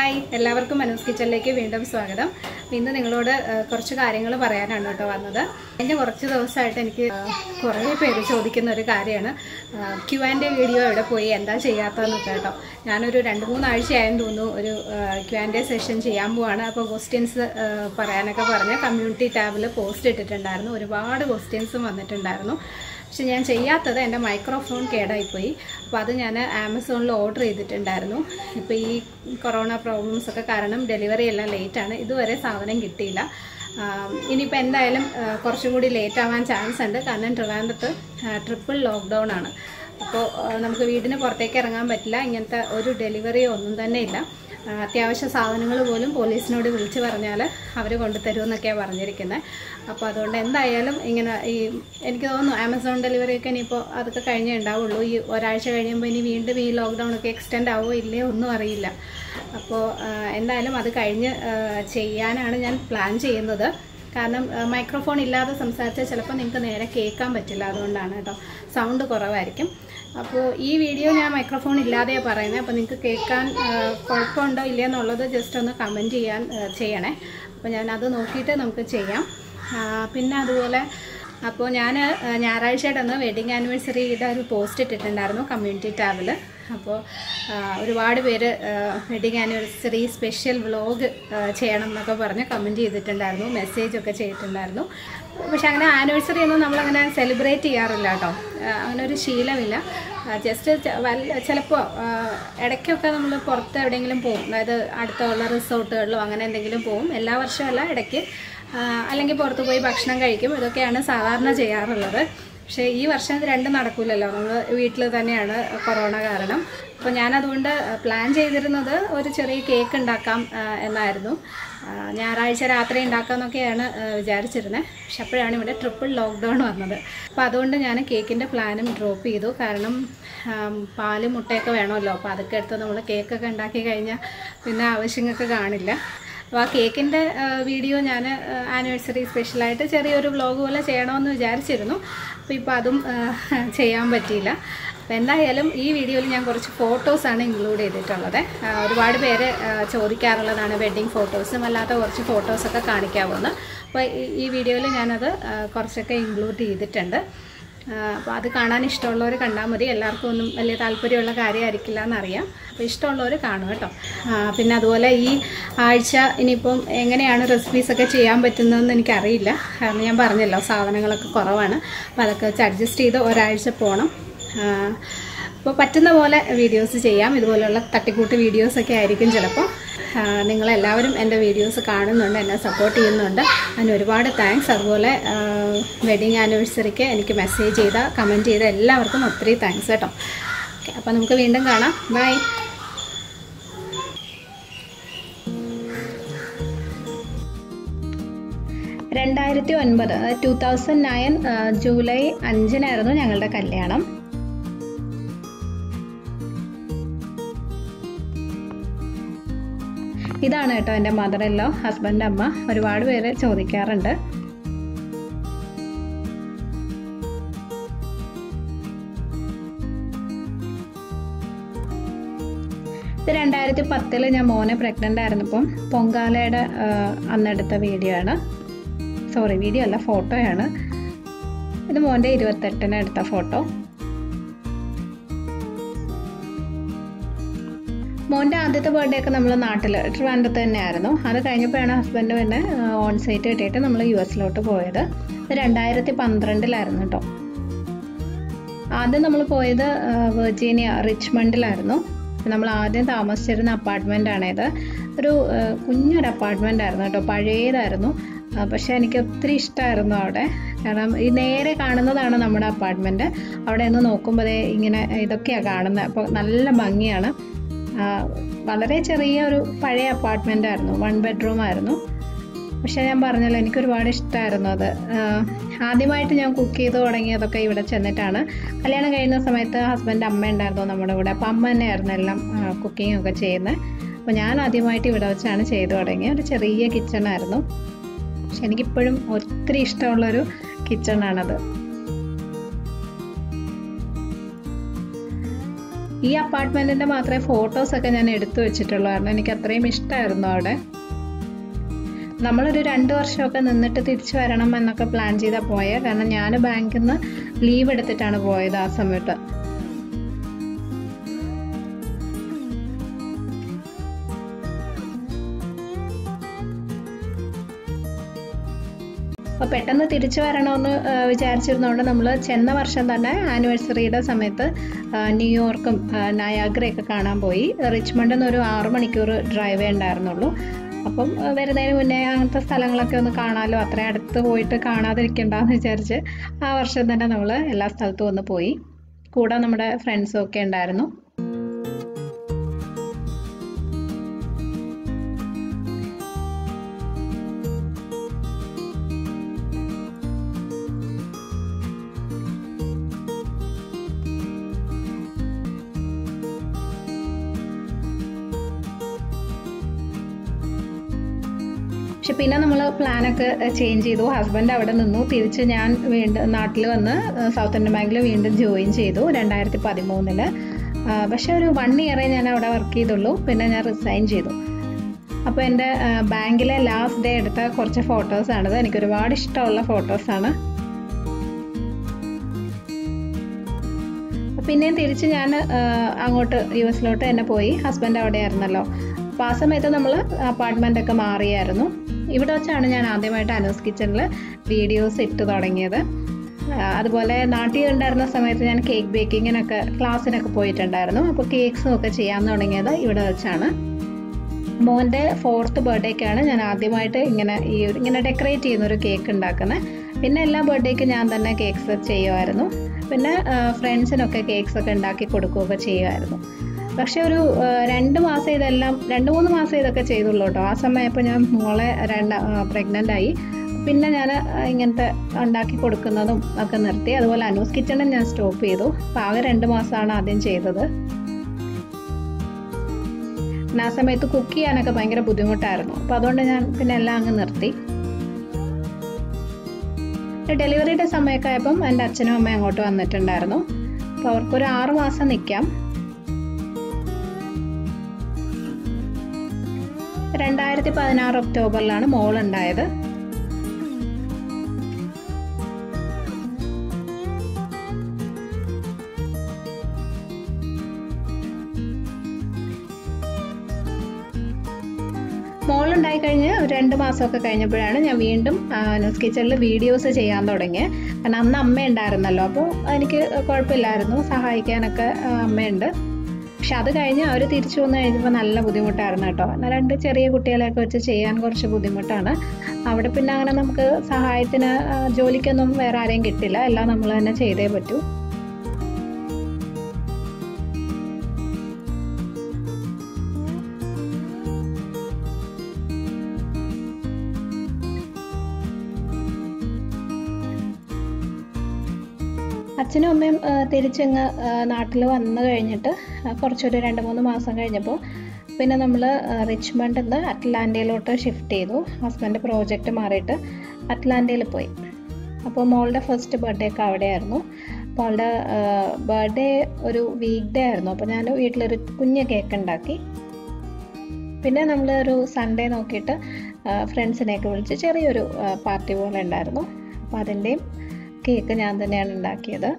Hi എല്ലാവർക്കും മനോസ് കിച്ചണിലേക്ക് വീണ്ടും സ്വാഗതം. ഇന്ന് നിങ്ങളോട് കുറച്ച് കാര്യങ്ങൾ പറയാനാണ് കേട്ടോ വന്നത്. എന്റെ കുറച്ച് ദിവസമായിട്ട് എനിക്ക് കുറേ പേര് ചോദിക്കുന്ന ഒരു കാര്യമാണ്. ക്യു ആൻഡ് വീഡിയോ എവിടെ പോയി എന്താ ചെയ്യാത്തതെന്ന് കേട്ടോ. ഞാനൊരു രണ്ട് മൂന്നാഴ്ചയായെന്ന് തോന്നുന്നു ഒരു ക്യു ആൻഡ് സെഷൻ ചെയ്യാൻ പോവാണ്. അപ്പോൾ ക്വസ്റ്റ്യൻസ് പറയാനൊക്കെ പറഞ്ഞ് കമ്മ്യൂണിറ്റി ടാബിൽ പോസ്റ്റ് ഇട്ടിട്ടുണ്ടായിരുന്നു. ഒരുപാട് ക്വസ്റ്റ്യൻസും വന്നിട്ടുണ്ടായിരുന്നു. പക്ഷെ ഞാൻ ചെയ്യാത്തത് എന്റെ മൈക്രോഫോൺ കേടായിപ്പോയി. അപ്പോൾ അത് ഞാൻ ആമസോണിൽ ഓർഡർ ചെയ്തിട്ടുണ്ടായിരുന്നു. ഇപ്പോൾ ഈ കൊറോണ പ്രോബ്ലംസ് ഒക്കെ കാരണം ഡെലിവറി എല്ലാം ലേറ്റാണ് ഇതുവരെ സാധനം കിട്ടിയില്ല. ഇനിയിപ്പോൾ എന്തായാലും കുറച്ചും കൂടി ലേറ്റ് ആവാൻ ചാൻസ് ഉണ്ട്. കാരണം ട്രിവാൻഡ്രത്ത് ട്രിപ്പിൾ ലോക്ക്ഡൗൺ ആണ്. അപ്പോൾ നമുക്ക് വീടിന് പുറത്തേക്ക് ഇറങ്ങാൻ പറ്റില്ല. ഇങ്ങനത്തെ ഒരു ഡെലിവറി ഒന്നും തന്നെ ഇല്ല. അത്യാവശ്യ സാധനങ്ങൾ പോലും പോലീസിനോട് വിളിച്ച് പറഞ്ഞാൽ അവർ കൊണ്ടുതരുമെന്നൊക്കെയാണ് പറഞ്ഞിരിക്കുന്നത് അപ്പോൾ അതുകൊണ്ട് എന്തായാലും ഇങ്ങനെ ഈ എനിക്ക് തോന്നുന്നു ആമസോൺ ഡെലിവറി ഒക്കെ ഇനിയിപ്പോൾ അതൊക്കെ കഴിഞ്ഞേ ഉണ്ടാവുള്ളൂ. ഈ ഒരാഴ്ച കഴിയുമ്പോൾ ഇനി വീണ്ടും ഈ ലോക്ക്ഡൗൺ ഒക്കെ എക്സ്റ്റെൻഡ് ആവുമോ ഇല്ലയോ ഒന്നും അറിയില്ല. അപ്പോൾ എന്തായാലും അത് കഴിഞ്ഞ് ചെയ്യാനാണ് ഞാൻ പ്ലാൻ ചെയ്യുന്നത്. കാരണം മൈക്രോഫോൺ ഇല്ലാതെ സംസാരിച്ചാൽ ചിലപ്പോൾ നിങ്ങൾക്ക് നേരെ കേൾക്കാൻ പറ്റില്ല. അതുകൊണ്ടാണ് കേട്ടോ. സൗണ്ട് കുറവായിരിക്കും. അപ്പോൾ ഈ വീഡിയോ ഞാൻ മൈക്രോഫോൺ ഇല്ലാതെയാണ് പറയുന്നത് അപ്പോൾ നിങ്ങൾക്ക് കേൾക്കാൻ കുഴപ്പമുണ്ടോ ഇല്ലയെന്നുള്ളത് ജസ്റ്റ് ഒന്ന് കമന്റ് ചെയ്യാൻ ചെയ്യണേ. അപ്പോൾ ഞാൻ അത് നോക്കിയിട്ട് നമുക്ക് ചെയ്യാം. പിന്നെ അതുപോലെ അപ്പോൾ ഞാൻ ഞായറാഴ്ചയുടെ അന്ന് വെഡിങ് ആനിവേഴ്സറിയുടെ ഒരു പോസ്റ്റ് ഇട്ടിട്ടുണ്ടായിരുന്നു കമ്മ്യൂണിറ്റി ടാബിൽ അപ്പോൾ ഒരുപാട് പേര് വെഡിങ് ആനിവേഴ്സറി സ്പെഷ്യൽ വ്ലോഗ് ചെയ്യണം എന്നൊക്കെ പറഞ്ഞ് കമന്റ് ചെയ്തിട്ടുണ്ടായിരുന്നു മെസ്സേജൊക്കെ ചെയ്തിട്ടുണ്ടായിരുന്നു. പക്ഷെ അങ്ങനെ ആനിവേഴ്സറി ഒന്നും നമ്മളങ്ങനെ സെലിബ്രേറ്റ് ചെയ്യാറില്ല കേട്ടോ. അങ്ങനെ ഒരു ശീലമില്ല. ജസ്റ്റ് ചിലപ്പോൾ ഇടയ്ക്കൊക്കെ നമ്മൾ പുറത്ത് എവിടെയെങ്കിലും പോകും. അതായത് അടുത്തുള്ള റിസോർട്ടുകളിലോ അങ്ങനെ എന്തെങ്കിലും പോകും. എല്ലാ വർഷമല്ല ഇടയ്ക്ക് അല്ലെങ്കിൽ പുറത്ത് പോയി ഭക്ഷണം കഴിക്കും. ഇതൊക്കെയാണ് സാധാരണ ചെയ്യാറുള്ളത്. പക്ഷേ ഈ വർഷം ഇത് രണ്ടും നടക്കില്ലല്ലോ നമ്മൾ വീട്ടിൽ തന്നെയാണ് കൊറോണ കാരണം. അപ്പോൾ ഞാനതുകൊണ്ട് പ്ലാൻ ചെയ്തിരുന്നത് ഒരു ചെറിയ കേക്ക് ഉണ്ടാക്കാം എന്നായിരുന്നു. ഞായറാഴ്ച രാത്രി ഉണ്ടാക്കാമെന്നൊക്കെയാണ് വിചാരിച്ചിരുന്നത് പക്ഷെ അപ്പോഴാണ് ഇവിടെ ട്രിപ്പിൾ ലോക്ക്ഡൗൺ വന്നത്. അപ്പോൾ അതുകൊണ്ട് ഞാൻ കേക്കിന്റെ പ്ലാനും ഡ്രോപ്പ് ചെയ്തു. കാരണം പാലും മുട്ടയൊക്കെ വേണമല്ലോ. അപ്പോൾ അതൊക്കെ എടുത്ത് നമ്മൾ കേക്കൊക്കെ ഉണ്ടാക്കി കഴിഞ്ഞാൽ പിന്നെ ആവശ്യങ്ങൾക്ക് കാണില്ല. അപ്പോൾ ആ കേക്കിന്റെ വീഡിയോ ഞാൻ ആനിവേഴ്സറി സ്പെഷ്യലായിട്ട് ചെറിയൊരു വ്ലോഗ് പോലെ ചെയ്യണമെന്ന് വിചാരിച്ചിരുന്നു. അപ്പോൾ ഇപ്പോൾ അതും ചെയ്യാൻ പറ്റിയില്ല. അപ്പോൾ എന്തായാലും ഈ വീഡിയോയിൽ ഞാൻ കുറച്ച് ഫോട്ടോസാണ് ഇൻക്ലൂഡ് ചെയ്തിട്ടുള്ളത്. ഒരുപാട് പേര് ചോദിക്കാറുള്ളതാണ് വെഡ്ഡിങ് ഫോട്ടോസും അല്ലാത്ത കുറച്ച് ഫോട്ടോസൊക്കെ കാണിക്കാവുന്ന. അപ്പോൾ ഈ- വീഡിയോയിൽ ഞാനത് കുറച്ചൊക്കെ ഇൻക്ലൂഡ് ചെയ്തിട്ടുണ്ട്. അപ്പോൾ അത് കാണാൻ ഇഷ്ടമുള്ളവർ കണ്ടാൽ മതി. എല്ലാവർക്കും ഒന്നും വലിയ താല്പര്യമുള്ള കാര്യമായിരിക്കില്ല എന്നറിയാം അപ്പോൾ ഇഷ്ടമുള്ളവർ കാണും കേട്ടോ. പിന്നെ അതുപോലെ ഈ ആഴ്ച ഇനിയിപ്പം എങ്ങനെയാണ് റെസിപ്പീസൊക്കെ ചെയ്യാൻ പറ്റുന്നതെന്ന് എനിക്കറിയില്ല. കാരണം ഞാൻ പറഞ്ഞല്ലോ സാധനങ്ങളൊക്കെ കുറവാണ്. അപ്പോൾ അതൊക്കെ വെച്ച് അഡ്ജസ്റ്റ് ചെയ്ത് ഒരാഴ്ച പോകണം അപ്പോൾ പറ്റുന്ന പോലെ വീഡിയോസ് ചെയ്യാം. ഇതുപോലെയുള്ള തട്ടിക്കൂട്ട് വീഡിയോസൊക്കെ ആയിരിക്കും ചിലപ്പോൾ നിങ്ങളെല്ലാവരും എന്റെ വീഡിയോസ് കാണുന്നുണ്ട് എന്നെ സപ്പോർട്ട് ചെയ്യുന്നുണ്ട്. അതിന് ഒരുപാട് താങ്ക്സ് അതുപോലെ വെഡിങ് ആനിവേഴ്സറിക്ക് എനിക്ക് മെസ്സേജ് ചെയ്ത കമന്റ് ചെയ്ത എല്ലാവർക്കും ഒത്തിരി താങ്ക്സ് കേട്ടോ. ഓക്കെ അപ്പോൾ നമുക്ക് വീണ്ടും കാണാം. ബൈ രണ്ടായിരത്തി ഒൻപത് ടു തൗസൻഡ് നയൻ ജൂലൈ അഞ്ചിനായിരുന്നു ഞങ്ങളുടെ കല്യാണം. ഇതാണ് കേട്ടോ എന്റെ മദർ എല്ലോ ഹസ്ബൻഡ് അമ്മ. ഒരുപാട് പേര് ചോദിക്കാറുണ്ട്. ഇത് രണ്ടായിരത്തി പത്തിൽ ഞാൻ മോനെ പ്രഗ്നന്റ് ആയിരുന്നപ്പം പൊങ്കാലയുടെ അന്നെടുത്ത വീഡിയോ ആണ്. സോറി വീഡിയോ അല്ല ഫോട്ടോയാണ് ഇത് മോന്റെ ഇരുപത്തെട്ടിന് എടുത്ത ഫോട്ടോ മോന്റെ ആദ്യത്തെ ബർത്ത്ഡേ ഒക്കെ നമ്മൾ നാട്ടിൽ ട്രിവാൻഡ്രത്ത് തന്നെയായിരുന്നു. അത് കഴിഞ്ഞപ്പോഴാണ് ഹസ്ബൻഡ് പിന്നെ ഓൺ സൈറ്റ് കിട്ടിയിട്ട് നമ്മൾ യു എസിലോട്ട് പോയത്. രണ്ടായിരത്തി പന്ത്രണ്ടിലായിരുന്നു കേട്ടോ ആദ്യം നമ്മൾ പോയത് വെർജീനിയ റിച്ച്മണ്ടിലായിരുന്നു നമ്മൾ ആദ്യം താമസിച്ചിരുന്ന അപ്പാർട്ട്മെന്റ് ആണേത് ഒരു കുഞ്ഞൊരു അപ്പാർട്ട്മെന്റ് ആയിരുന്നു കേട്ടോ പഴയതായിരുന്നു. പക്ഷേ എനിക്ക് ഒത്തിരി ഇഷ്ടമായിരുന്നു അവിടെ. കാരണം ഈ നേരെ കാണുന്നതാണ് നമ്മുടെ അപ്പാർട്ട്മെന്റ് അവിടെ നിന്ന് നോക്കുമ്പോഴേ ഇങ്ങനെ ഇതൊക്കെയാണ് കാണുന്നത് അപ്പോൾ നല്ല ഭംഗിയാണ്. വളരെ ചെറിയ ഒരു പഴയ അപ്പാർട്ട്മെന്റ് ആയിരുന്നു. വൺ ബെഡ്റൂം ആയിരുന്നു. പക്ഷേ ഞാൻ പറഞ്ഞല്ലോ എനിക്ക് ഒരുപാട് ഇഷ്ടമായിരുന്നു അത് ആദ്യമായിട്ട് ഞാൻ കുക്ക് ചെയ്ത് തുടങ്ങിയതൊക്കെ ഇവിടെ ചെന്നിട്ടാണ്. കല്യാണം കഴിയുന്ന സമയത്ത് ഹസ്ബൻഡ് അമ്മ ഉണ്ടായിരുന്നു നമ്മുടെ കൂടെ. അപ്പം അമ്മ തന്നെയായിരുന്നു എല്ലാം കുക്കിംഗ് ഒക്കെ ചെയ്യുന്നത്. അപ്പോൾ ഞാൻ ആദ്യമായിട്ട് ഇവിടെ വെച്ചാണ് ചെയ്തു തുടങ്ങിയത്. ഒരു ചെറിയ കിച്ചണായിരുന്നു പക്ഷെ എനിക്കിപ്പോഴും ഒത്തിരി ഇഷ്ടമുള്ളൊരു കിച്ചണാണത് ഈ അപ്പാർട്ട്മെന്റിന്റെ മാത്രമേ ഫോട്ടോസൊക്കെ ഞാൻ എടുത്തു വെച്ചിട്ടുള്ളൂ. കാരണം എനിക്ക് അത്രയും ഇഷ്ടമായിരുന്നു അവിടെ. നമ്മളൊരു രണ്ട് വർഷമൊക്കെ നിന്നിട്ട് തിരിച്ചു വരണം എന്നൊക്കെ പ്ലാൻ ചെയ്താൽ പോയത് കാരണം ഞാൻ ബാങ്കിൽ നിന്ന് ലീവ് എടുത്തിട്ടാണ് പോയത് ആ സമയത്ത്. അപ്പോൾ പെട്ടെന്ന് തിരിച്ചു വരണമെന്ന് വിചാരിച്ചിരുന്നതുകൊണ്ട് നമ്മൾ ചെന്ന വർഷം തന്നെ ആനിവേഴ്സറിയുടെ സമയത്ത് ന്യൂയോർക്കും നയാഗ്രയൊക്കെ കാണാൻ പോയി. റിച്ച്മണ്ടിൽ നിന്ന് ഒരു ആറ് മണിക്കൂർ ഡ്രൈവേ ഉണ്ടായിരുന്നുള്ളൂ. അപ്പം വരുന്നതിന് മുന്നേ അങ്ങനത്തെ സ്ഥലങ്ങളൊക്കെ ഒന്ന് കാണാമല്ലോ അത്രയും അടുത്ത് പോയിട്ട് കാണാതിരിക്കണ്ടെന്ന് വിചാരിച്ച് ആ വർഷം തന്നെ നമ്മൾ എല്ലാ സ്ഥലത്തും ഒന്ന് പോയി. കൂടെ നമ്മുടെ ഫ്രണ്ട്സും ഒക്കെ ഉണ്ടായിരുന്നു. പക്ഷെ പിന്നെ നമ്മൾ പ്ലാനൊക്കെ ചേഞ്ച് ചെയ്തു. ഹസ്ബൻഡ് അവിടെ നിന്നു. തിരിച്ച് ഞാൻ വീണ്ടും നാട്ടിൽ വന്ന് സൗത്ത് ഇന്ത്യൻ ബാങ്കിൽ വീണ്ടും ജോയിൻ ചെയ്തു രണ്ടായിരത്തി പതിമൂന്നിൽ പക്ഷെ ഒരു വൺ ഇയറേ ഞാൻ അവിടെ വർക്ക് ചെയ്തുള്ളൂ. പിന്നെ ഞാൻ റിസൈൻ ചെയ്തു. അപ്പോൾ എന്റെ ബാങ്കിലെ ലാസ്റ്റ് ഡേ എടുത്ത കുറച്ച് ഫോട്ടോസാണിത് എനിക്ക് ഒരുപാട് ഇഷ്ടമുള്ള ഫോട്ടോസാണ് പിന്നെയും തിരിച്ച് ഞാൻ അങ്ങോട്ട് യു എസിലോട്ട് തന്നെ പോയി. ഹസ്ബൻഡ് അവിടെ ആയിരുന്നല്ലോ. അപ്പോൾ ആ സമയത്ത് നമ്മൾ അപ്പാർട്ട്മെന്റ് ഒക്കെ മാറിയായിരുന്നു. ഇവിടെ വെച്ചാണ് ഞാൻ ആദ്യമായിട്ട് അനൂസ് കിച്ചണിൽ വീഡിയോസ് ഇട്ട് തുടങ്ങിയത്. അതുപോലെ നാട്ടിൽ ഉണ്ടായിരുന്ന സമയത്ത് ഞാൻ കേക്ക് ബേക്കിങ്ങിനൊക്കെ ക്ലാസ്സിനൊക്കെ പോയിട്ടുണ്ടായിരുന്നു. അപ്പോൾ കേക്ക്സും ഒക്കെ ചെയ്യാൻ തുടങ്ങിയത് ഇവിടെ വെച്ചാണ്. മോന്റെ ഫോർത്ത് ബർത്ത്ഡേക്കാണ് ഞാൻ ആദ്യമായിട്ട് ഇങ്ങനെ ഈ ഇങ്ങനെ ഡെക്കറേറ്റ് ചെയ്യുന്ന ഒരു കേക്ക് ഉണ്ടാക്കുന്നത് പിന്നെ എല്ലാ ബർത്ത്ഡേക്കും ഞാൻ തന്നെ കേക്ക്സ് ചെയ്യുമായിരുന്നു. പിന്നെ ഫ്രണ്ട്സിനൊക്കെ കേക്ക്സ് ഒക്കെ ഉണ്ടാക്കി കൊടുക്കുകയൊക്കെ ചെയ്യുമായിരുന്നു. പക്ഷെ ഒരു രണ്ട് മാസം ഇതെല്ലാം രണ്ട് മൂന്ന് മാസം ഇതൊക്കെ ചെയ്തുള്ളൂ കേട്ടോ. ആ സമയപ്പോൾ ഞാൻ മോളെ രണ്ട പ്രഗ്നന്റ് ആയി പിന്നെ ഞാൻ ഇങ്ങനത്തെ ഉണ്ടാക്കി കൊടുക്കുന്നതും ഒക്കെ നിർത്തി. അതുപോലെ അനൂസ് കിച്ചണും ഞാൻ സ്റ്റോപ്പ് ചെയ്തു. അപ്പോൾ ആകെ രണ്ട് മാസമാണ് ആദ്യം ചെയ്തത്. ആ സമയത്ത് കുക്ക് ചെയ്യാനൊക്കെ ഭയങ്കര ബുദ്ധിമുട്ടായിരുന്നു. അപ്പോൾ അതുകൊണ്ട് ഞാൻ പിന്നെ എല്ലാം അങ്ങ് നിർത്തി. ഡെലിവറിയുടെ സമയമൊക്കെ ആയപ്പം എന്റെ അച്ഛനും അമ്മയും അങ്ങോട്ട് വന്നിട്ടുണ്ടായിരുന്നു. അപ്പോൾ അവർക്കൊരു ആറ് മാസം നിൽക്കാം രണ്ടായിരത്തി പതിനാറ് ഒക്ടോബറിലാണ് മോൾ ഉണ്ടായത് മോളുണ്ടായി കഴിഞ്ഞ് ഒരു രണ്ട് മാസമൊക്കെ കഴിഞ്ഞപ്പോഴാണ് ഞാൻ വീണ്ടും ന്യൂസ് കിച്ചണിൽ വീഡിയോസ് ചെയ്യാൻ തുടങ്ങിയത് കാരണം അന്ന് അമ്മ ഉണ്ടായിരുന്നല്ലോ അപ്പോൾ എനിക്ക് കുഴപ്പമില്ലായിരുന്നു. സഹായിക്കാനൊക്കെ അമ്മയുണ്ട്. പക്ഷെ അത് കഴിഞ്ഞ് അവർ തിരിച്ചു വന്നു കഴിഞ്ഞപ്പോൾ നല്ല ബുദ്ധിമുട്ടായിരുന്നു കേട്ടോ. രണ്ട് ചെറിയ കുട്ടികളെയൊക്കെ വെച്ച് ചെയ്യാൻ കുറച്ച് ബുദ്ധിമുട്ടാണ്. അവിടെ പിന്നെ അങ്ങനെ നമുക്ക് സഹായത്തിന് ജോലിക്കൊന്നും വേറെ ആരെയും കിട്ടില്ല. എല്ലാം നമ്മൾ തന്നെ ചെയ്തേ പറ്റൂ. അച്ഛനും അമ്മയും തിരിച്ചങ്ങ് നാട്ടിൽ വന്നു കഴിഞ്ഞിട്ട് കുറച്ചൊരു രണ്ട് മൂന്ന് മാസം കഴിഞ്ഞപ്പോൾ പിന്നെ നമ്മൾ റിച്ച്മണ്ടിൽ നിന്ന് അറ്റ്ലാന്റയിലോട്ട് ഷിഫ്റ്റ് ചെയ്തു. ഹസ്ബൻഡ് പ്രോജക്റ്റ് മാറിയിട്ട് അറ്റ്ലാന്റയിൽ പോയി. അപ്പോൾ മോളുടെ ഫസ്റ്റ് ബർത്ത്ഡേ ഒക്കെ അവിടെയായിരുന്നു. അപ്പോൾ അവളുടെ ബർത്ത്ഡേ ഒരു വീക്ക് ഡേ ആയിരുന്നു. അപ്പോൾ ഞാൻ വീട്ടിലൊരു കുഞ്ഞ് കേക്ക് ഉണ്ടാക്കി. പിന്നെ നമ്മൾ ഒരു സൺഡേ നോക്കിയിട്ട് ഫ്രണ്ട്സിനെയൊക്കെ വിളിച്ച് ചെറിയൊരു പാർട്ടി പോലെ ഉണ്ടായിരുന്നു. അപ്പോൾ അതിന്റെയും കേക്ക് ഞാൻ തന്നെയാണ് ഉണ്ടാക്കിയത്.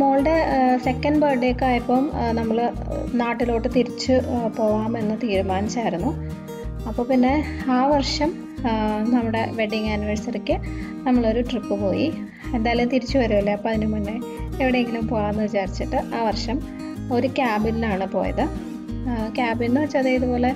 മോളുടെ സെക്കൻഡ് ബർത്ത്ഡേ ഒക്കെ ആയപ്പം നമ്മൾ നാട്ടിലോട്ട് തിരിച്ച് പോവാമെന്ന് തീരുമാനിച്ചായിരുന്നു. അപ്പോൾ പിന്നെ ആ വർഷം നമ്മുടെ വെഡിങ് ആനിവേഴ്സറിക്ക് നമ്മളൊരു ട്രിപ്പ് പോയി. എന്തായാലും തിരിച്ചു വരുമല്ലേ അപ്പോൾ അതിന് മുന്നേ എവിടെയെങ്കിലും പോകാമെന്ന് വിചാരിച്ചിട്ട് ആ വർഷം ഒരു ക്യാബിനിലാണ് പോയത്. ക്യാബിൻ എന്ന് വെച്ചാൽ ഇതുപോലെ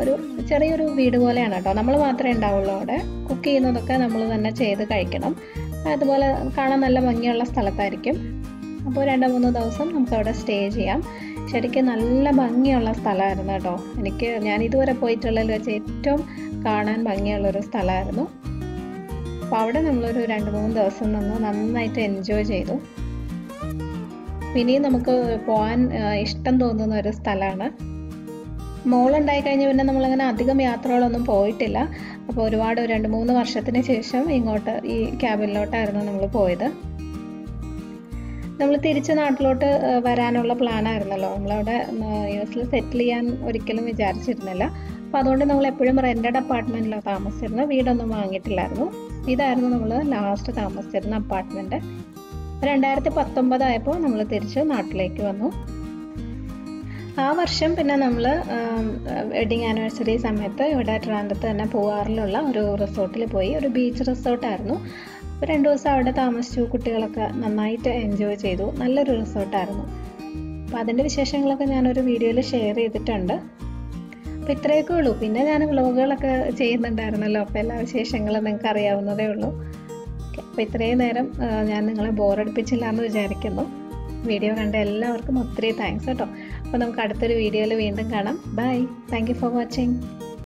ഒരു ചെറിയൊരു വീട് പോലെയാണ് കേട്ടോ. നമ്മൾ മാത്രമേ ഉണ്ടാവുള്ളൂ അവിടെ. കുക്ക് ചെയ്യുന്നതൊക്കെ നമ്മൾ തന്നെ ചെയ്ത് കഴിക്കണം. അതുപോലെ കാണാൻ നല്ല ഭംഗിയുള്ള സ്ഥലത്തായിരിക്കും. അപ്പോൾ രണ്ട് മൂന്ന് ദിവസം നമുക്ക് അവിടെ സ്റ്റേ ചെയ്യാം. ശരിക്കും നല്ല ഭംഗിയുള്ള സ്ഥലമായിരുന്നു കേട്ടോ. എനിക്ക് ഞാൻ ഇതുവരെ പോയിട്ടുള്ളതിൽ വെച്ച് ഏറ്റവും കാണാൻ ഭംഗിയുള്ളൊരു സ്ഥലമായിരുന്നു. അപ്പോൾ അവിടെ നമ്മളൊരു രണ്ട് മൂന്ന് ദിവസം നിന്ന് നന്നായിട്ട് എൻജോയ് ചെയ്തു. പിന്നെയും നമുക്ക് പോകാൻ ഇഷ്ടം തോന്നുന്ന ഒരു സ്ഥലമാണ്. മോളുണ്ടായി കഴിഞ്ഞ് പിന്നെ നമ്മളങ്ങനെ അധികം യാത്രകളൊന്നും പോയിട്ടില്ല. അപ്പോൾ ഒരുപാട് രണ്ട് മൂന്ന് വർഷത്തിന് ശേഷം ഇങ്ങോട്ട് ഈ ക്യാബിനിലോട്ടായിരുന്നു നമ്മൾ പോയത്. നമ്മൾ തിരിച്ച് നാട്ടിലോട്ട് വരാനുള്ള പ്ലാനായിരുന്നല്ലോ നമ്മളവിടെ യു എസിൽ സെറ്റിൽ ചെയ്യാൻ ഒരിക്കലും വിചാരിച്ചിരുന്നില്ല. അപ്പോൾ അതുകൊണ്ട് നമ്മൾ എപ്പോഴും റെന്റഡ് അപ്പാർട്ട്മെന്റിലാണ് താമസിച്ചിരുന്നത്. വീടൊന്നും വാങ്ങിയിട്ടില്ലായിരുന്നു. ഇതായിരുന്നു നമ്മൾ ലാസ്റ്റ് താമസിച്ചിരുന്ന അപ്പാർട്ട്മെന്റ് രണ്ടായിരത്തി പത്തൊമ്പതായപ്പോൾ നമ്മൾ തിരിച്ച് നാട്ടിലേക്ക് വന്നു. ആ വർഷം പിന്നെ നമ്മൾ വെഡിങ് ആനിവേഴ്സറി സമയത്ത് ഇവിടെ ട്രാൻഡത്ത് തന്നെ പൂവാറിലുള്ള ഒരു റിസോർട്ടിൽ പോയി. ഒരു ബീച്ച് റിസോർട്ടായിരുന്നു അപ്പോൾ രണ്ട് ദിവസം അവിടെ താമസിച്ചു കുട്ടികളൊക്കെ നന്നായിട്ട് എൻജോയ് ചെയ്തു. നല്ലൊരു റിസോർട്ടായിരുന്നു അപ്പോൾ അതിന്റെ വിശേഷങ്ങളൊക്കെ ഞാനൊരു വീഡിയോയിൽ ഷെയർ ചെയ്തിട്ടുണ്ട്. അപ്പോൾ ഇത്രയൊക്കെ ഉള്ളൂ. പിന്നെ ഞാൻ വ്ലോഗുകളൊക്കെ ചെയ്യുന്നുണ്ടായിരുന്നല്ലോ. അപ്പോൾ എല്ലാ വിശേഷങ്ങളും നിങ്ങൾക്ക് അറിയാവുന്നതേ ഉള്ളൂ. അപ്പോൾ ഇത്രയും നേരം ഞാൻ നിങ്ങളെ ബോറടിപ്പിച്ചില്ല എന്ന് വിചാരിക്കുന്നു. വീഡിയോ കണ്ട എല്ലാവർക്കും ഒത്തിരി താങ്ക്സ് കേട്ടോ. അപ്പോൾ നമുക്ക് അടുത്തൊരു വീഡിയോയിൽ വീണ്ടും കാണാം. Bye thank for watching